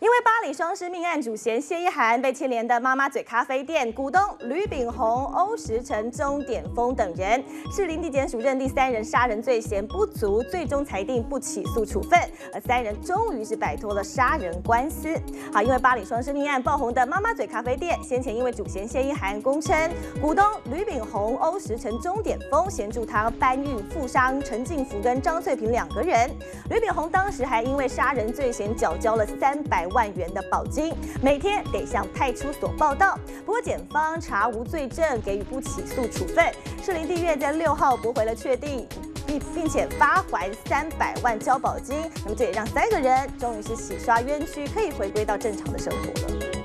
因为巴黎双尸命案主嫌谢依涵被牵连的妈妈嘴咖啡店股东吕炳宏、欧时成、钟点峰等人，士林地检署认定三人杀人罪嫌不足，最终裁定不起诉处分，而三人终于是摆脱了杀人官司。好，因为巴黎双尸命案爆红的妈妈嘴咖啡店，先前因为主嫌谢依涵供称股东吕炳宏、欧时成、钟点峰协助他搬运富商陈进福跟张翠萍两个人，吕炳宏当时还因为杀人罪嫌 缴交了三。百 万元的保金，每天得向派出所报到。不过检方查无罪证，给予不起诉处分。士林地院在六号驳回了确定，并并且发还三百万交保金。那么这也让三个人终于是洗刷冤屈，可以回归到正常的生活了。